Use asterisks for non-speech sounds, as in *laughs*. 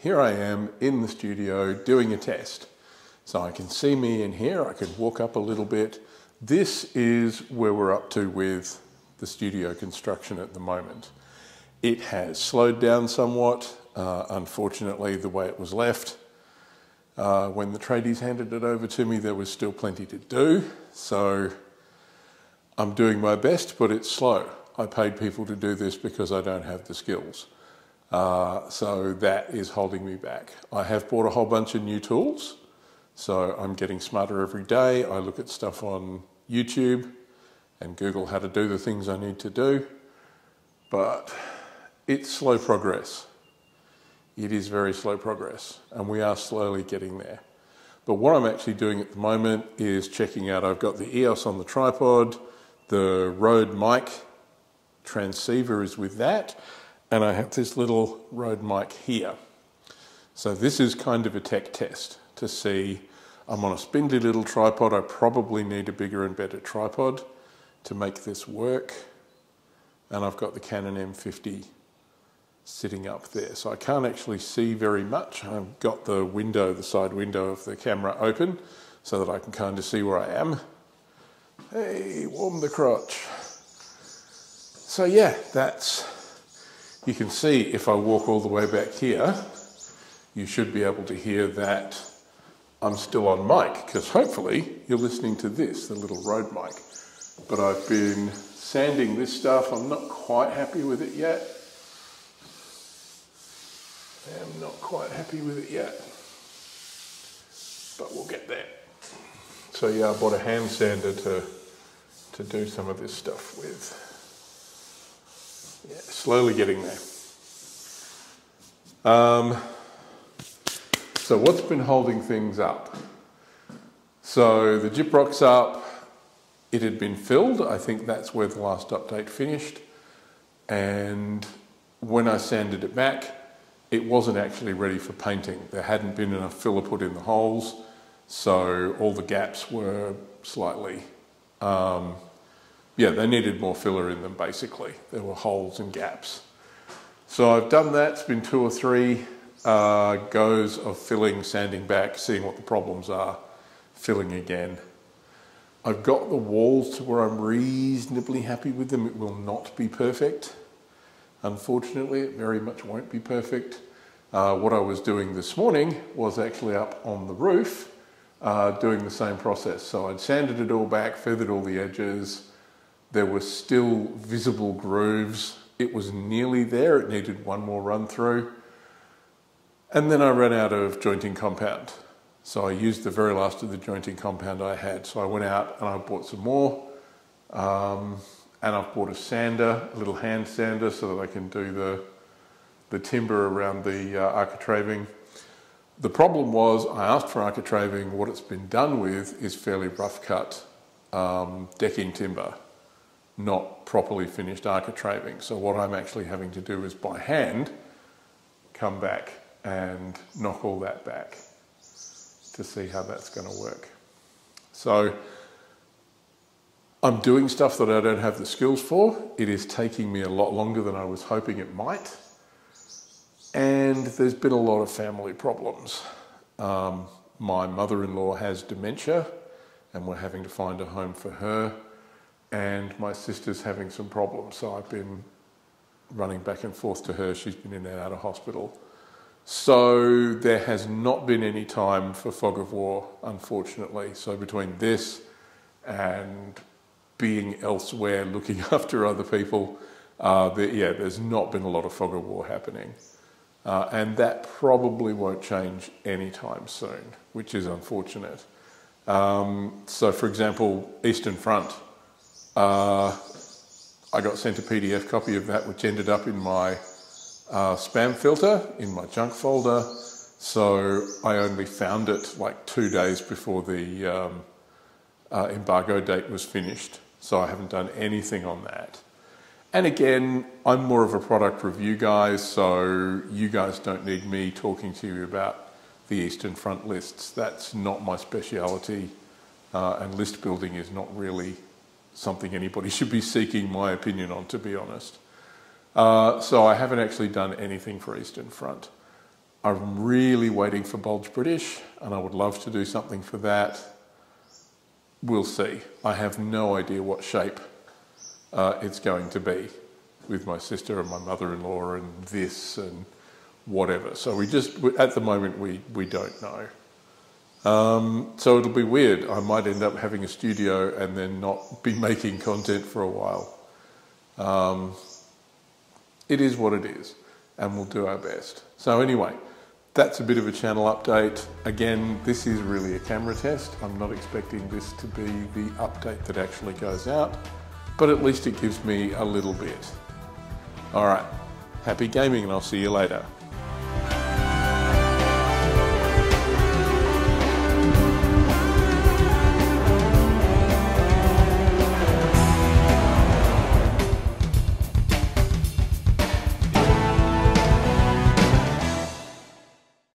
here I am in the studio doing a test. So I can see me in here, I can walk up a little bit. This is where we're up to with the studio construction at the moment. It has slowed down somewhat, uh, unfortunately, the way it was left. Uh, when the tradies handed it over to me, there was still plenty to do. So I'm doing my best, but it's slow. I paid people to do this because I don't have the skills. Uh, so that is holding me back. I have bought a whole bunch of new tools. So I'm getting smarter every day. I look at stuff on YouTube and Google how to do the things I need to do. But it's slow progress. It is very slow progress, and we are slowly getting there. But what I'm actually doing at the moment is checking out. I've got the EOS on the tripod, the Rode mic transceiver is with that, and I have this little Rode mic here. So this is kind of a tech test to see. I'm on a spindly little tripod. I probably need a bigger and better tripod to make this work. And I've got the Canon M50 sitting up there. So I can't actually see very much. I've got the window, the side window of the camera open so that I can kind of see where I am. Hey, warm the crotch. So yeah, that's, you can see if I walk all the way back here, you should be able to hear that I'm still on mic because hopefully you're listening to this, the little Rode mic. But I've been sanding this stuff. I'm not quite happy with it yet. I'm not quite happy with it yet, but we'll get there. So yeah, I bought a hand sander to to do some of this stuff with. Yeah, slowly getting there. Um, so what's been holding things up? So the Gyprock's up. It had been filled. I think that's where the last update finished. And when I sanded it back, it wasn't actually ready for painting. There hadn't been enough filler put in the holes, so all the gaps were slightly, um, yeah, they needed more filler in them basically. There were holes and gaps. So I've done that, it's been two or three uh, goes of filling, sanding back, seeing what the problems are, filling again. I've got the walls to where I'm reasonably happy with them. It will not be perfect. Unfortunately, it very much won't be perfect. Uh, what I was doing this morning was actually up on the roof uh, doing the same process. So I'd sanded it all back, feathered all the edges. There were still visible grooves. It was nearly there. It needed one more run through. And then I ran out of jointing compound. So I used the very last of the jointing compound I had. So I went out and I bought some more. Um, and I've bought a sander, a little hand sander, so that I can do the, the timber around the uh, architraving. The problem was I asked for architraving. What it's been done with is fairly rough cut um, decking timber, not properly finished architraving. So what I'm actually having to do is by hand come back and knock all that back to see how that's going to work. So I'm doing stuff that I don't have the skills for. It is taking me a lot longer than I was hoping it might. And there's been a lot of family problems. Um, my mother in law has dementia, and we're having to find a home for her. And my sister's having some problems, so I've been running back and forth to her. She's been in and out of hospital. So there has not been any time for fog of war, unfortunately. So between this and being elsewhere, looking *laughs* after other people, uh, there, yeah, there's not been a lot of fog of war happening. Uh, and that probably won't change anytime soon, which is unfortunate. Um, so, for example, Eastern Front, uh, I got sent a PDF copy of that, which ended up in my uh, spam filter, in my junk folder. So, I only found it like two days before the um, uh, embargo date was finished so I haven't done anything on that. And again, I'm more of a product review guy, so you guys don't need me talking to you about the Eastern Front lists. That's not my speciality, uh, and list building is not really something anybody *laughs* should be seeking my opinion on, to be honest. Uh, so I haven't actually done anything for Eastern Front. I'm really waiting for Bulge British, and I would love to do something for that. We'll see. I have no idea what shape uh, it's going to be with my sister and my mother-in-law and this and whatever. So we just, at the moment, we, we don't know. Um, so it'll be weird. I might end up having a studio and then not *laughs* be making content for a while. Um, it is what it is, and we'll do our best. So anyway, that's a bit of a channel update. Again, this is really a camera test. I'm not expecting this to be the update that actually goes out, but at least it gives me a little bit. All right, happy gaming and I'll see you later.